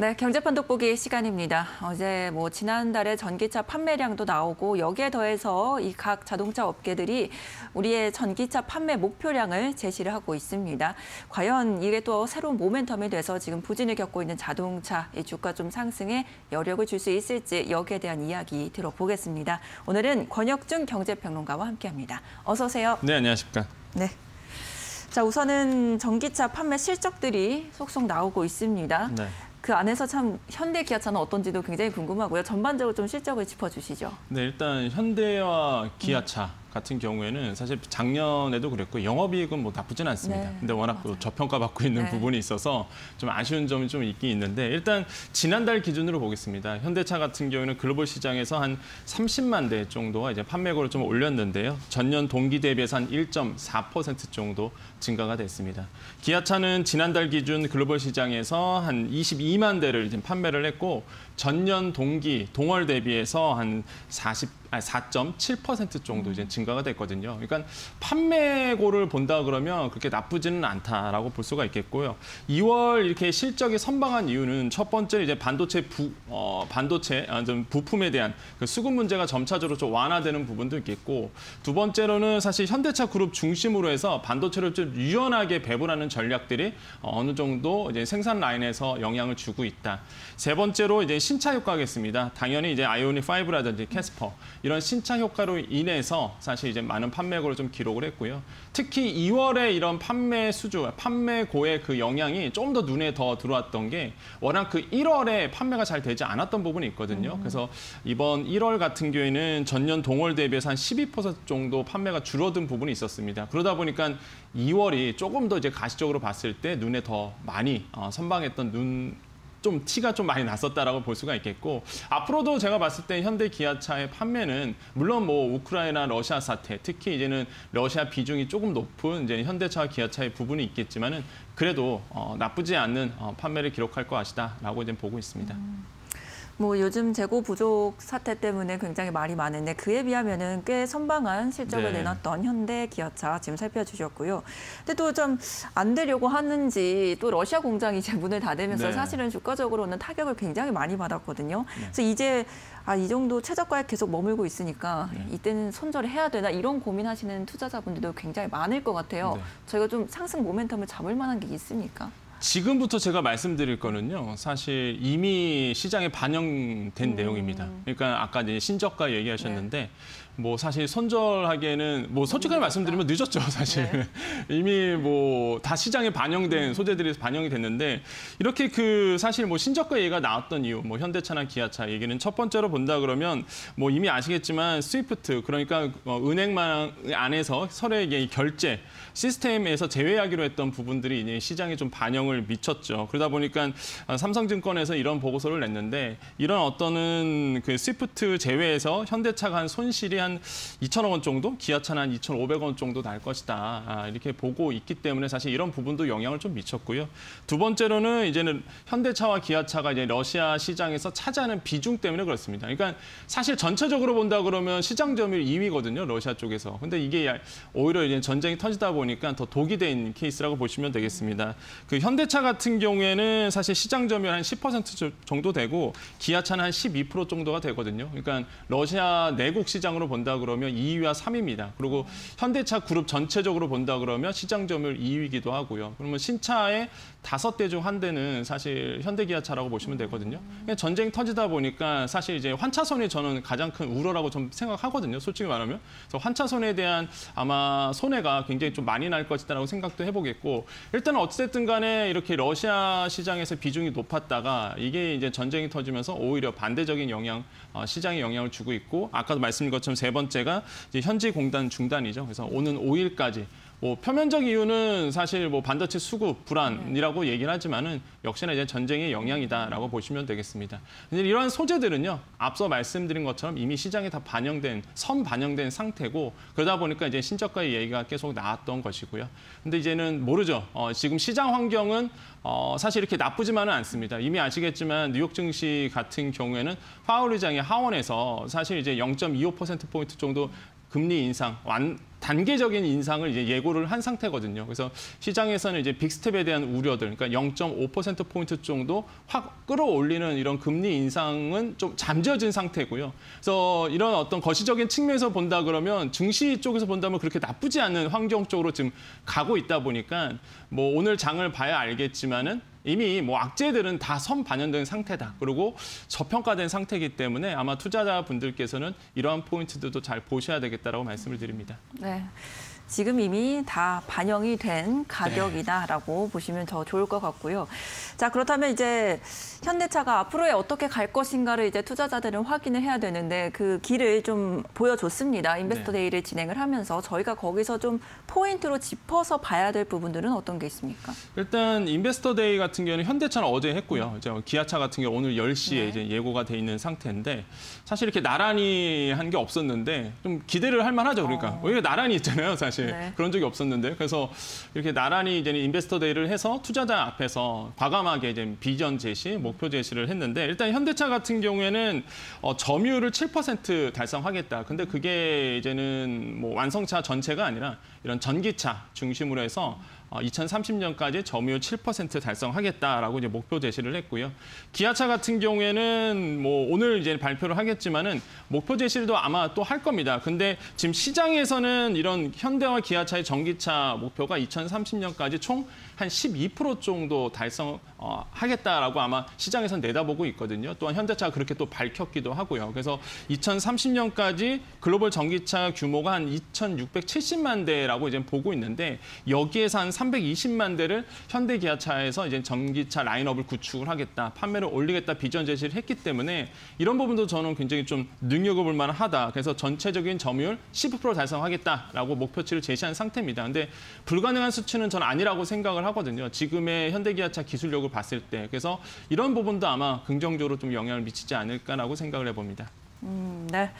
네, 경제판 돋보기 시간입니다. 어제 뭐 지난달에 전기차 판매량도 나오고 여기에 더해서 이 각 자동차 업계들이 우리의 전기차 판매 목표량을 제시를 하고 있습니다. 과연 이게 또 새로운 모멘텀이 돼서 지금 부진을 겪고 있는 자동차 이 주가 좀 상승에 여력을 줄 수 있을지 여기에 대한 이야기 들어보겠습니다. 오늘은 권혁준 경제평론가와 함께합니다. 어서 오세요. 네, 안녕하십니까. 네. 자, 우선은 전기차 판매 실적들이 속속 나오고 있습니다. 네. 그 안에서 참 현대 기아차는 어떤지도 굉장히 궁금하고요. 전반적으로 좀 실적을 짚어주시죠. 네, 일단 현대와 기아차 같은 경우에는 사실 작년에도 그랬고 영업이익은 뭐 나쁘진 않습니다. 네, 근데 워낙 또 저평가 받고 있는 네. 부분이 있어서 좀 아쉬운 점이 좀 있긴 있는데 일단 지난달 기준으로 보겠습니다. 현대차 같은 경우는 글로벌 시장에서 한 30만 대 정도가 이제 판매고를 좀 올렸는데요. 전년 동기 대비해서 한 1.4% 정도 증가가 됐습니다. 기아차는 지난달 기준 글로벌 시장에서 한 22만 대를 판매를 했고 전년 동기 동월 대비해서 한 40, 아니 4.7% 정도 이제 증가가 됐거든요. 그러니까 판매고를 본다 그러면 그렇게 나쁘지는 않다라고 볼 수가 있겠고요. 2월 이렇게 실적이 선방한 이유는 첫 번째 이제 반도체 부 어, 반도체 아, 좀 부품에 대한 그 수급 문제가 점차적으로 좀 완화되는 부분도 있겠고 두 번째로는 사실 현대차 그룹 중심으로 해서 반도체를 좀 유연하게 배분하는 전략들이 어느 정도 이제 생산 라인에서 영향을 주고 있다. 세 번째로 이제 신차 효과겠습니다. 당연히 이제 아이오닉 5라든지 캐스퍼 이런 신차 효과로 인해서 사실 이제 많은 판매고를 좀 기록을 했고요. 특히 2월에 이런 판매 수주, 판매고의 그 영향이 좀 더 눈에 더 들어왔던 게 워낙 그 1월에 판매가 잘 되지 않았던 부분이 있거든요. 그래서 이번 1월 같은 경우에는 전년 동월 대비해서 한 12% 정도 판매가 줄어든 부분이 있었습니다. 그러다 보니까 2월이 조금 더 이제 가시적으로 봤을 때 눈에 더 많이 어, 선방했던 눈 좀 티가 좀 많이 났었다라고 볼 수가 있겠고 앞으로도 제가 봤을 때 현대 기아차의 판매는 물론 뭐 우크라이나 러시아 사태 특히 이제는 러시아 비중이 조금 높은 이제 현대차와 기아차의 부분이 있겠지만은 그래도 어, 나쁘지 않는 어, 판매를 기록할 것이다라고 이제 보고 있습니다. 뭐 요즘 재고 부족 사태 때문에 굉장히 말이 많은데 그에 비하면은 꽤 선방한 실적을 네. 내놨던 현대 기아차 지금 살펴주셨고요. 근데 또 좀 안 되려고 하는지 또 러시아 공장이 이제 문을 닫으면서 네. 사실은 주가적으로는 타격을 굉장히 많이 받았거든요. 그래서 이제 아, 이 정도 최저가에 계속 머물고 있으니까 네. 이때는 손절을 해야 되나 이런 고민하시는 투자자분들도 굉장히 많을 것 같아요. 네. 저희가 좀 상승 모멘텀을 잡을 만한 게 있습니까? 지금부터 제가 말씀드릴 거는요. 사실 이미 시장에 반영된 내용입니다. 그러니까 아까 이제 신저가 얘기하셨는데 뭐 사실 손절하기에는 뭐 솔직하게 말씀드리면 늦었죠, 사실. 이미 뭐 다 시장에 반영된 소재들이 반영이 됐는데 이렇게 그 사실 뭐 신저가 얘기가 나왔던 이유, 뭐 현대차나 기아차 얘기는 첫 번째로 본다 그러면 뭐 이미 아시겠지만 스위프트 그러니까 어, 은행망 안에서 서로에게 이 결제 시스템에서 제외하기로 했던 부분들이 이제 시장에 좀 반영을 미쳤죠. 그러다 보니까 아, 삼성증권에서 이런 보고서를 냈는데 이런 어떤은 그 스위프트 제외에서 현대차가 한 손실이 한 2천억 원 정도, 기아차는 한 2,500원 정도 날 것이다. 아, 이렇게 보고 있기 때문에 사실 이런 부분도 영향을 좀 미쳤고요. 두 번째로는 이제는 현대차와 기아차가 이제 러시아 시장에서 차지하는 비중 때문에 그렇습니다. 그러니까 사실 전체적으로 본다 그러면 시장 점유율 2위거든요. 러시아 쪽에서. 근데 이게 오히려 이제 전쟁이 터지다 보니까 더 독이 된 케이스라고 보시면 되겠습니다. 그 현대차 같은 경우에는 사실 시장 점유율 한 10% 정도 되고 기아차는 한 12% 정도가 되거든요. 그러니까 러시아 내국 시장으로 본다 그러면 2위와 3위입니다. 그리고 현대차 그룹 전체적으로 본다 그러면 시장 점유율 2위이기도 하고요. 그러면 신차의 다섯 대 중 한 대는 사실 현대기아차라고 보시면 되거든요. 전쟁이 터지다 보니까 사실 이제 환차선이 저는 가장 큰 우려라고 좀 생각하거든요. 솔직히 말하면. 그래서 환차선에 대한 아마 손해가 굉장히 좀 많이 날 것이다라고 생각도 해보겠고 일단은 어찌됐든 간에 이렇게 러시아 시장에서 비중이 높았다가 이게 이제 전쟁이 터지면서 오히려 반대적인 영향, 어, 시장에 영향을 주고 있고 아까도 말씀드린 것처럼 세 번째가 현지 공단 중단이죠. 그래서 오는 5일까지 뭐 표면적 이유는 사실 뭐 반도체 수급 불안이라고 얘기를 하지만은 역시나 이제 전쟁의 영향이다라고 보시면 되겠습니다. 근데 이러한 소재들은요 앞서 말씀드린 것처럼 이미 시장에 다 반영된 선 반영된 상태고 그러다 보니까 이제 신저가의 얘기가 계속 나왔던 것이고요. 근데 이제는 모르죠. 어, 지금 시장 환경은 어, 사실 이렇게 나쁘지만은 않습니다. 이미 아시겠지만 뉴욕 증시 같은 경우에는 파월 의장이 하원에서 사실 이제 0.25% 포인트 정도 금리 인상 완 단계적인 인상을 이제 예고를 한 상태거든요. 그래서 시장에서는 이제 빅스텝에 대한 우려들, 그러니까 0.5% 포인트 정도 확 끌어올리는 이런 금리 인상은 좀 잠재워진 상태고요. 그래서 이런 어떤 거시적인 측면에서 본다 그러면 증시 쪽에서 본다면 그렇게 나쁘지 않은 환경 쪽으로 지금 가고 있다 보니까 뭐 오늘 장을 봐야 알겠지만은 이미 뭐 악재들은 다 선 반영된 상태다. 그리고 저평가된 상태이기 때문에 아마 투자자분들께서는 이러한 포인트들도 잘 보셔야 되겠다라고 말씀을 드립니다. 네. 지금 이미 다 반영이 된 가격이다라고 보시면 더 좋을 것 같고요. 자, 그렇다면 이제 현대차가 앞으로에 어떻게 갈 것인가를 이제 투자자들은 확인을 해야 되는데 그 길을 좀 보여줬습니다. 인베스터 네. 데이를 진행을 하면서 저희가 거기서 좀 포인트로 짚어서 봐야 될 부분들은 어떤 게 있습니까? 일단 investor day 같은 경우는 현대차는 어제 했고요. 이제 기아차 같은 경우 오늘 10시에 네. 이제 예고가 돼 있는 상태인데 사실 이렇게 나란히 한 게 없었는데 좀 기대를 할 만하죠. 그러니까 어. 왜 나란히 있잖아요, 사실. 네. 그런 적이 없었는데 그래서 이렇게 나란히 이제 investor day를 해서 투자자 앞에서 과감하게 이제 비전 제시, 목표 제시를 했는데 일단 현대차 같은 경우에는 어, 점유율을 7% 달성하겠다. 근데 그게 이제는 뭐 완성차 전체가 아니라 이런 전기차 중심으로 해서 어, 2030년까지 점유율 7% 달성하겠다라고 이제 목표 제시를 했고요. 기아차 같은 경우에는 뭐 오늘 이제 발표를 하겠지만은 목표 제시도 아마 또 할 겁니다. 근데 지금 시장에서는 이런 현대와 기아차의 전기차 목표가 2030년까지 총 한 12% 정도 달성하겠다라고 아마 시장에서는 내다보고 있거든요. 또한 현대차가 그렇게 또 밝혔기도 하고요. 그래서 2030년까지 글로벌 전기차 규모가 한 2,670만 대라고 이제 보고 있는데 여기에서 한 320만 대를 현대 기아차에서 이제 전기차 라인업을 구축을 하겠다, 판매를 올리겠다 비전 제시를 했기 때문에 이런 부분도 저는 굉장히 좀 눈여겨볼 만하다. 그래서 전체적인 점유율 15% 달성하겠다라고 목표치를 제시한 상태입니다. 근데 불가능한 수치는 저는 아니라고 생각을 하거든요. 지금의 현대 기아차 기술력을 봤을 때 그래서 이런 부분도 아마 긍정적으로 좀 영향을 미치지 않을까라고 생각을 해봅니다. 음, 네.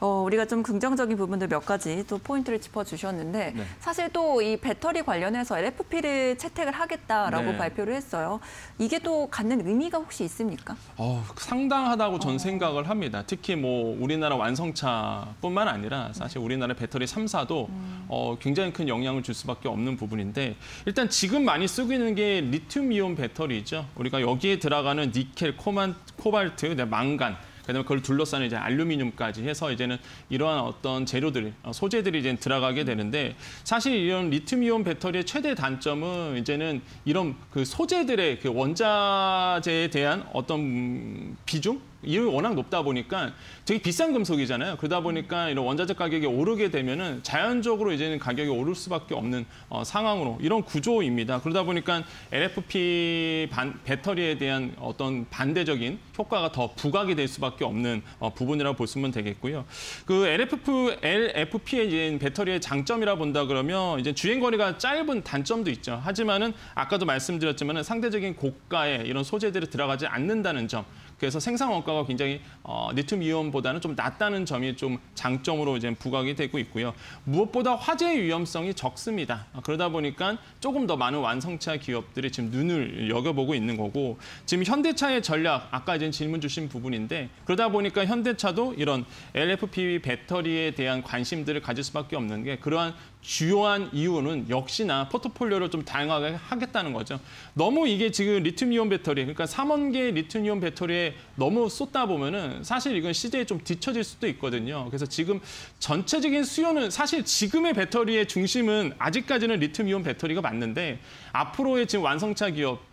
어, 우리가 좀 긍정적인 부분들 몇 가지 또 포인트를 짚어주셨는데 네. 사실 또 이 배터리 관련해서 LFP를 채택을 하겠다라고 네. 발표를 했어요. 이게 또 갖는 의미가 혹시 있습니까? 어, 상당하다고 어. 전 생각을 합니다. 특히 뭐 우리나라 완성차뿐만 아니라 사실 우리나라 배터리 3사도 음. 어, 굉장히 큰 영향을 줄 수밖에 없는 부분인데 일단 지금 많이 쓰고 있는 게 리튬 이온 배터리죠. 우리가 여기에 들어가는 니켈, 코만, 코발트, 그다음에 망간 그다음에 그걸 둘러싸는 이제 알루미늄까지 해서 이제는 이러한 어떤 재료들, 어, 소재들이 이제 들어가게 되는데 사실 이런 리튬이온 배터리의 최대 단점은 이제는 이런 그 소재들의 그 원자재에 대한 어떤 음, 비중 이 워낙 높다 보니까 되게 비싼 금속이잖아요. 그러다 보니까 이런 원자재 가격이 오르게 되면은 자연적으로 이제는 가격이 오를 수밖에 없는 어, 상황으로 이런 구조입니다. 그러다 보니까 LFP 반, 배터리에 대한 어떤 반대적인 효과가 더 부각이 될 수밖에 없는 어, 부분이라고 보시면 되겠고요. 그 LFP, LFP의 이제 배터리의 장점이라 본다 그러면 이제 주행 거리가 짧은 단점도 있죠. 하지만은 아까도 말씀드렸지만은 상대적인 고가의 이런 소재들이 들어가지 않는다는 점. 그래서 생산 원가 가 굉장히 어, 리튬 이온보다는 좀 낮다는 점이 좀 장점으로 이제 부각이 되고 있고요. 무엇보다 화재 위험성이 적습니다. 아, 그러다 보니까 조금 더 많은 완성차 기업들이 지금 눈을 여겨보고 있는 거고 지금 현대차의 전략 아까 이제 질문 주신 부분인데 그러다 보니까 현대차도 이런 LFP 배터리에 대한 관심들을 가질 수밖에 없는 게 그러한 주요한 이유는 역시나 포트폴리오를 좀 다양하게 하겠다는 거죠. 너무 이게 지금 리튬이온 배터리, 그러니까 3원계 리튬이온 배터리에 너무 쏟다 보면은 사실 이건 시대에 좀 뒤처질 수도 있거든요. 그래서 지금 전체적인 수요는 사실 지금의 배터리의 중심은 아직까지는 리튬이온 배터리가 맞는데 앞으로의 지금 완성차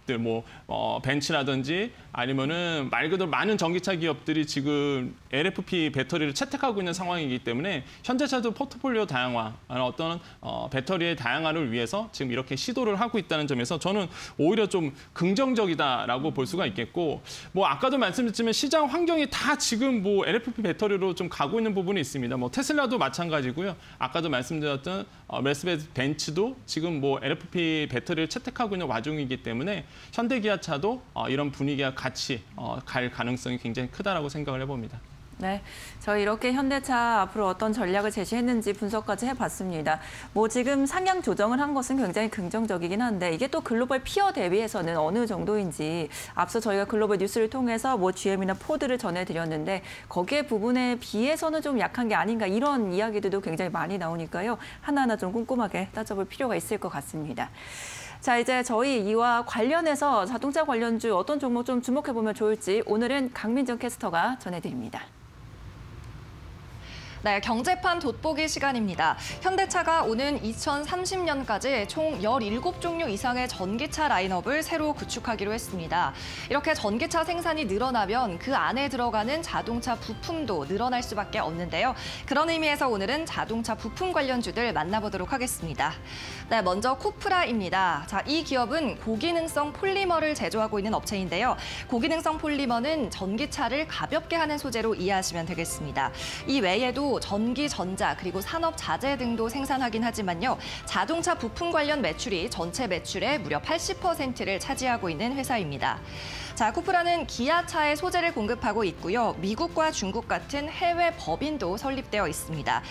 기업들 뭐 어, 벤츠라든지 아니면은 말 그대로 많은 전기차 기업들이 지금 LFP 배터리를 채택하고 있는 상황이기 때문에 현대차도 포트폴리오 다양화, 어떤 어, 배터리의 다양화를 위해서 지금 이렇게 시도를 하고 있다는 점에서 저는 오히려 좀 긍정적이다라고 볼 수가 있겠고 뭐 아까도 말씀드렸지만 시장 환경이 다 지금 뭐 LFP 배터리로 좀 가고 있는 부분이 있습니다. 뭐 테슬라도 마찬가지고요. 아까도 말씀드렸던 어, 메르세데스 벤츠도 지금 뭐 LFP 배터리를 채택하고 있는 와중이기 때문에 현대기아차도 어, 이런 분위기와 같이 어, 갈 가능성이 굉장히 크다라고 생각을 해봅니다. 네, 저희 이렇게 현대차 앞으로 어떤 전략을 제시했는지 분석까지 해봤습니다. 뭐 지금 상향 조정을 한 것은 굉장히 긍정적이긴 한데 이게 또 글로벌 피어 대비해서는 어느 정도인지 앞서 저희가 글로벌 뉴스를 통해서 뭐 GM이나 포드를 전해드렸는데 거기에 부분에 비해서는 좀 약한 게 아닌가 이런 이야기들도 굉장히 많이 나오니까요. 하나하나 좀 꼼꼼하게 따져볼 필요가 있을 것 같습니다. 자, 이제 저희 이와 관련해서 자동차 관련주 어떤 종목 좀 주목해보면 좋을지 오늘은 강민정 캐스터가 전해드립니다. 네, 경제판 돋보기 시간입니다. 현대차가 오는 2030년까지 총 17종류 이상의 전기차 라인업을 새로 구축하기로 했습니다. 이렇게 전기차 생산이 늘어나면 그 안에 들어가는 자동차 부품도 늘어날 수밖에 없는데요. 그런 의미에서 오늘은 자동차 부품 관련주들 만나보도록 하겠습니다. 네, 먼저 코프라입니다. 자, 이 기업은 고기능성 폴리머를 제조하고 있는 업체인데요. 고기능성 폴리머는 전기차를 가볍게 하는 소재로 이해하시면 되겠습니다. 이 외에도 전기, 전자, 그리고 산업 자재 등도 생산하긴 하지만요. 자동차 부품 관련 매출이 전체 매출의 무려 80%를 차지하고 있는 회사입니다. 자, 코프라는 기아차의 소재를 공급하고 있고요. 미국과 중국 같은 해외 법인도 설립되어 있습니다.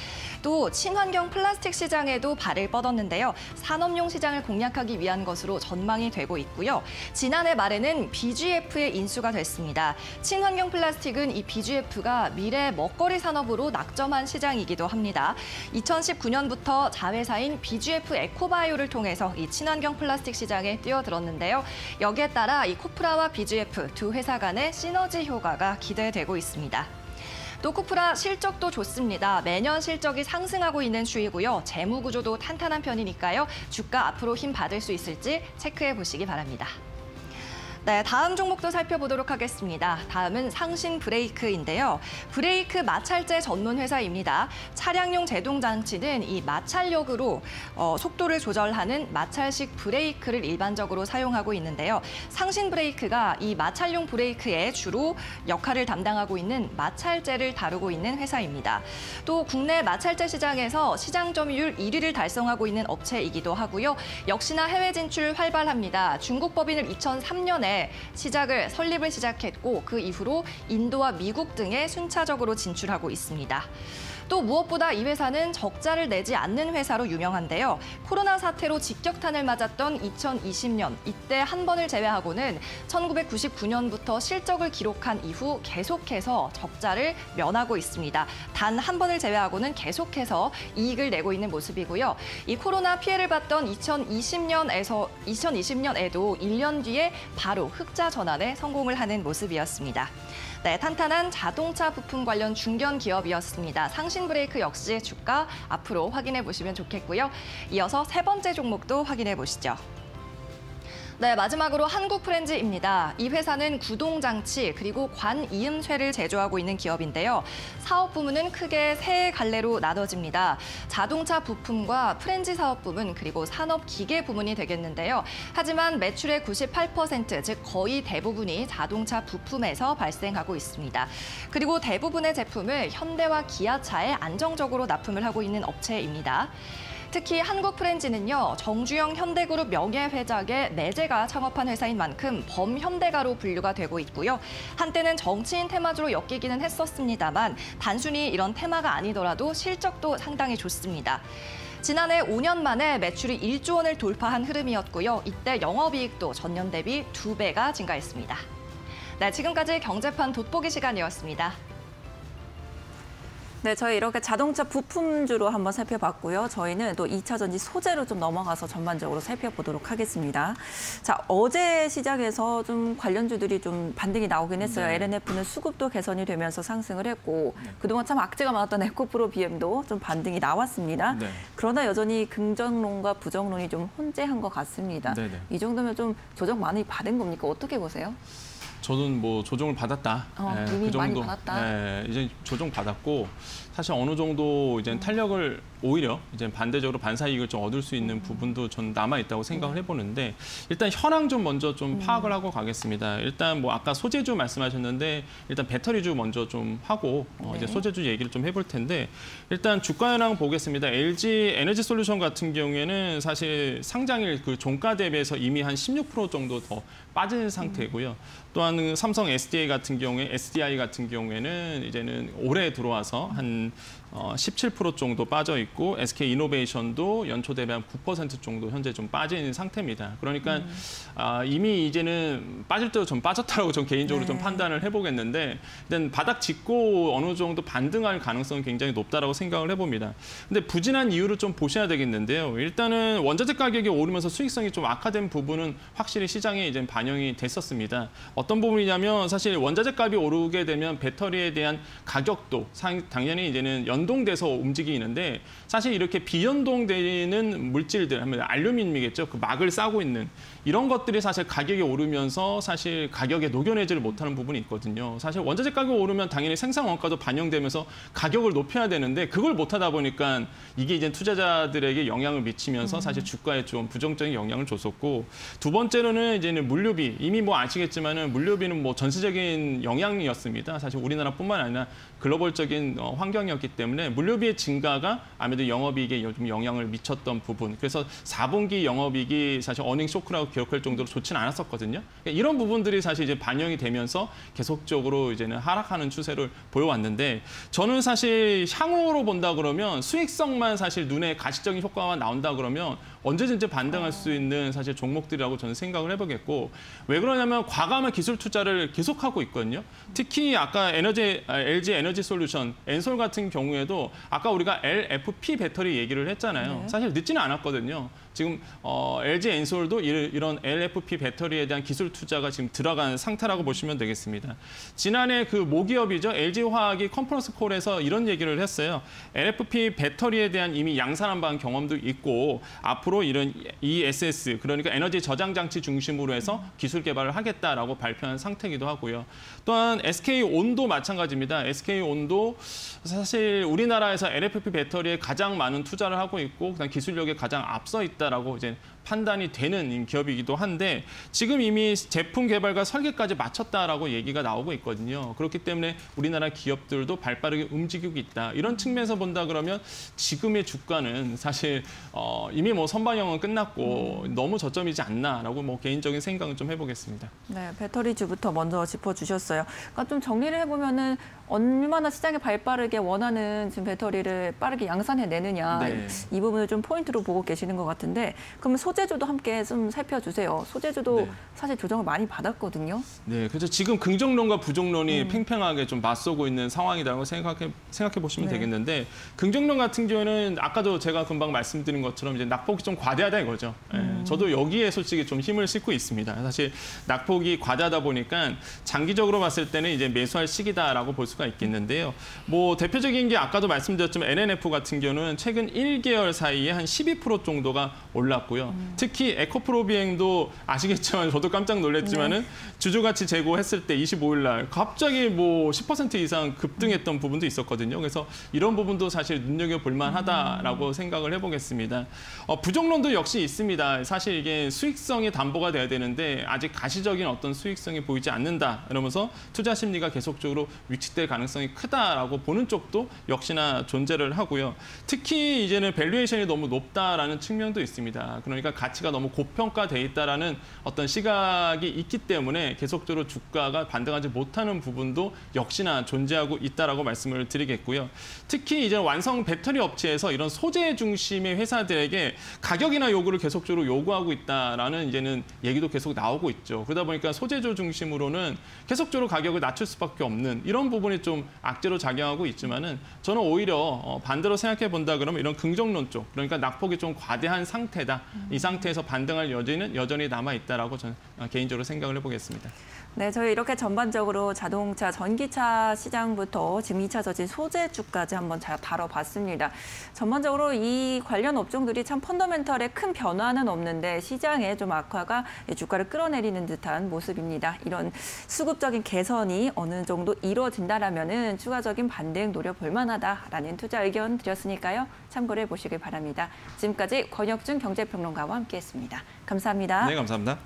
또 친환경 플라스틱 시장에도 발을 뻗었는데요. 산업용 시장을 공략하기 위한 것으로 전망이 되고 있고요. 지난해 말에는 BGF에 인수가 됐습니다. 친환경 플라스틱은 이 BGF가 미래 먹거리 산업으로 낙점한 시장이기도 합니다. 2019년부터 자회사인 BGF 에코바이오를 통해서 이 친환경 플라스틱 시장에 뛰어들었는데요. 여기에 따라 이 코프라와 BGF 두 회사 간의 시너지 효과가 기대되고 있습니다. 또 코프라 실적도 좋습니다. 매년 실적이 상승하고 있는 추이고요. 재무 구조도 탄탄한 편이니까요. 주가 앞으로 힘 받을 수 있을지 체크해 보시기 바랍니다. 네, 다음 종목도 살펴보도록 하겠습니다. 다음은 상신 브레이크인데요. 브레이크 마찰제 전문 회사입니다. 차량용 제동 장치는 이 마찰력으로 어, 속도를 조절하는 마찰식 브레이크를 일반적으로 사용하고 있는데요. 상신 브레이크가 이 마찰용 브레이크에 주로 역할을 담당하고 있는 마찰제를 다루고 있는 회사입니다. 또 국내 마찰제 시장에서 시장 점유율 1위를 달성하고 있는 업체이기도 하고요. 역시나 해외 진출 활발합니다. 중국 법인을 2003년에 시작을 설립을 시작했고 그 이후로 인도와 미국 등에 순차적으로 진출하고 있습니다. 또 무엇보다 이 회사는 적자를 내지 않는 회사로 유명한데요. 코로나 사태로 직격탄을 맞았던 2020년 이때 한 번을 제외하고는 1999년부터 실적을 기록한 이후 계속해서 적자를 면하고 있습니다. 단 한 번을 제외하고는 계속해서 이익을 내고 있는 모습이고요. 이 코로나 피해를 봤던 2020년에서 2020년에도 1년 뒤에 바로 흑자 전환에 성공을 하는 모습이었습니다. 네, 탄탄한 자동차 부품 관련 중견 기업이었습니다. 상신 브레이크 역시 주가 앞으로 확인해 보시면 좋겠고요. 이어서 세 번째 종목도 확인해 보시죠. 네, 마지막으로 한국 프렌즈입니다. 이 회사는 구동 장치 그리고 관 이음쇠를 제조하고 있는 기업인데요. 사업 부문은 크게 세 갈래로 나눠집니다. 자동차 부품과 프렌즈 사업 부문 그리고 산업 기계 부문이 되겠는데요. 하지만 매출의 98%, 즉 거의 대부분이 자동차 부품에서 발생하고 있습니다. 그리고 대부분의 제품을 현대와 기아차에 안정적으로 납품을 하고 있는 업체입니다. 특히 한국 프렌즈는요 정주영 현대그룹 명예회장의 매제가 창업한 회사인 만큼 범현대가로 분류가 되고 있고요 한때는 정치인 테마주로 엮이기는 했었습니다만 단순히 이런 테마가 아니더라도 실적도 상당히 좋습니다. 지난해 5년 만에 매출이 1조 원을 돌파한 흐름이었고요 이때 영업이익도 전년 대비 2배가 증가했습니다. 네, 지금까지 경제판 돋보기 시간이었습니다. 네, 저희 이렇게 자동차 부품주로 한번 살펴봤고요. 저희는 또 2차 전지 소재로 좀 넘어가서 전반적으로 살펴보도록 하겠습니다. 자, 어제 시장에서 좀 관련주들이 좀 반등이 나오긴 했어요. 네. LNF는 수급도 개선이 되면서 상승을 했고 그동안 참 악재가 많았던 에코프로 BM도 좀 반등이 나왔습니다. 네. 그러나 여전히 긍정론과 부정론이 좀 혼재한 것 같습니다. 네네. 이 정도면 좀 조정 많이 받은 겁니까? 어떻게 보세요? 저는 뭐 조정을 받았다. 어, 예, 이미 많이 받았다. 예, 이제 조정 받았고 사실 어느 정도 이제 탄력을 오히려 이제 반대적으로 반사 이익을 좀 얻을 수 있는 부분도 전 남아 있다고 생각을 해보는데 일단 현황 좀 먼저 좀 파악을 하고 가겠습니다. 일단 뭐 아까 소재주 말씀하셨는데 일단 배터리주 먼저 좀 하고 어, 이제 네. 소재주 얘기를 좀 해볼 텐데 일단 주가 현황 보겠습니다. LG 에너지 솔루션 같은 경우에는 사실 상장일 그 종가 대비해서 이미 한 16% 정도 더 빠진 상태고요. 또한 그 삼성 SDI 같은 경우에 SDI 같은 경우에는 이제는 올해 들어와서 한 어, 17% 정도 빠져 있고 SK 이노베이션도 연초 대비 한 9% 정도 현재 좀 빠진 상태입니다. 그러니까 아, 이미 이제는 빠질 때도 좀 빠졌다라고 전 개인적으로 좀 네. 판단을 해보겠는데 일단 바닥 짚고 어느 정도 반등할 가능성은 굉장히 높다라고 생각을 해봅니다. 근데 부진한 이유를 좀 보셔야 되겠는데요. 일단은 원자재 가격이 오르면서 수익성이 좀 악화된 부분은 확실히 시장에 이제 반영이 됐었습니다. 어떤 부분이냐면 사실 원자재 값이 오르게 되면 배터리에 대한 가격도 상- 당연히 이제는 연 동돼서 움직이는데 사실 이렇게 비연동되는 물질들 하면 알루미늄이겠죠. 그 막을 싸고 있는 이런 것들이 사실 가격이 오르면서 사실 가격에 녹여내지를 못하는 부분이 있거든요. 사실 원자재 가격이 오르면 당연히 생산 원가도 반영되면서 가격을 높여야 되는데 그걸 못하다 보니까 이게 이제 투자자들에게 영향을 미치면서 사실 주가에 좀 부정적인 영향을 줬었고 두 번째로는 이제는 물류비 이미 뭐 아시겠지만은 물류비는 뭐 전세적인 영향이었습니다. 사실 우리나라뿐만 아니라 글로벌적인 어, 환경이었기 때문에 물류비의 증가가 아무래도 영업이익에 좀 영향을 미쳤던 부분. 그래서 4분기 영업이익이 사실 어닝 쇼크라고 기록할 정도로 좋지는 않았었거든요. 그러니까 이런 부분들이 사실 이제 반영이 되면서 계속적으로 이제는 하락하는 추세를 보여왔는데 저는 사실 향후로 본다 그러면 수익성만 사실 눈에 가시적인 효과만 나온다 그러면 언제든지 반등할 수 있는 사실 종목들이라고 저는 생각을 해보겠고 왜 그러냐면 과감한 기술 투자를 계속하고 있거든요. 특히 아까 에너지 아, LG 에너지 솔루션 엔솔 같은 경우에도 아까 우리가 LFP 배터리 얘기를 했잖아요. 네. 사실 늦지는 않았거든요. 지금 어, LG 엔솔도 이- 이런 LFP 배터리에 대한 기술 투자가 지금 들어간 상태라고 보시면 되겠습니다. 지난해 그 모기업이죠 LG 화학이 컨퍼런스 콜에서 이런 얘기를 했어요. LFP 배터리에 대한 이미 양산한 바 경험도 있고 앞으로 이런 ESS 그러니까 에너지 저장 장치 중심으로 해서 기술 개발을 하겠다라고 발표한 상태이기도 하고요. 또한 SK 온도 마찬가지입니다. SK 온도 사실 우리나라에서 LFP 배터리에 가장 많은 투자를 하고 있고 그다음 기술력에 가장 앞서 있다 라고 이제 판단이 되는 기업이기도 한데 지금 이미 제품 개발과 설계까지 마쳤다라고 얘기가 나오고 있거든요. 그렇기 때문에 우리나라 기업들도 발빠르게 움직이고 있다. 이런 측면에서 본다 그러면 지금의 주가는 사실 어, 이미 뭐 선반영은 끝났고 너무 저점이지 않나라고 뭐 개인적인 생각을 좀 해보겠습니다. 네, 배터리주부터 먼저 짚어주셨어요. 그러니까 좀 정리를 해보면은 얼마나 시장에 발빠르게 원하는 지금 배터리를 빠르게 양산해 내느냐 네. 이 부분을 좀 포인트로 보고 계시는 것 같은데 그러면 소재주도 함께 좀 살펴주세요. 소재주도 네. 사실 조정을 많이 받았거든요. 네, 그래서 지금 긍정론과 부정론이 팽팽하게 좀 맞서고 있는 상황이라고 생각해 생각해 보시면 네. 되겠는데 긍정론 같은 경우에는 아까도 제가 금방 말씀드린 것처럼 이제 낙폭이 좀 과대하다 이거죠. 예, 저도 여기에 솔직히 좀 힘을 싣고 있습니다. 사실 낙폭이 과대하다 보니까 장기적으로 봤을 때는 이제 매수할 시기다라고 볼수 가 있겠는데요. 뭐 대표적인 게 아까도 말씀드렸지만 NNF 같은 경우는 최근 1개월 사이에 한 12% 정도가 올랐고요. 특히 에코프로 비행도 아시겠지만 저도 깜짝 놀랐지만은 주주가치 재고했을 때 25일 날 갑자기 뭐 10% 이상 급등했던 부분도 있었거든요. 그래서 이런 부분도 사실 눈여겨 볼 만하다라고 생각을 해 보겠습니다. 어, 부정론도 역시 있습니다. 사실 이게 수익성이 담보가 돼야 되는데 아직 가시적인 어떤 수익성이 보이지 않는다. 이러면서 투자 심리가 계속적으로 위축 될 가능성이 크다라고 보는 쪽도 역시나 존재를 하고요. 특히 이제는 valuation이 너무 높다라는 측면도 있습니다. 그러니까 가치가 너무 고평가돼 있다라는 어떤 시각이 있기 때문에 계속적으로 주가가 반등하지 못하는 부분도 역시나 존재하고 있다라고 말씀을 드리겠고요. 특히 이제 완성 배터리 업체에서 이런 소재 중심의 회사들에게 가격이나 요구를 계속적으로 요구하고 있다라는 이제는 얘기도 계속 나오고 있죠. 그러다 보니까 소재주 중심으로는 계속적으로 가격을 낮출 수밖에 없는 이런 부분이 좀 악재로 작용하고 있지만은 저는 오히려 어, 반대로 생각해 본다 그러면 이런 긍정론 쪽 그러니까 낙폭이 좀 과대한 상태다. 이 상태에서 반등할 여지는 여전히 남아 있다라고 저는 아, 개인적으로 생각을 해보겠습니다. 네, 저희 이렇게 전반적으로 자동차, 전기차 시장부터 지금 2차 저진 소재주까지 한번 잘 다뤄봤습니다. 전반적으로 이 관련 업종들이 참 펀더멘털에 큰 변화는 없는데 시장의 좀 악화가 주가를 끌어내리는 듯한 모습입니다. 이런 수급적인 개선이 어느 정도 이루어진다라면은 추가적인 반등 노려볼 만하다라는 투자 의견 드렸으니까요. 참고를 해보시길 바랍니다. 지금까지 권혁준 경제평론가와 함께했습니다. 감사합니다. 네, 감사합니다.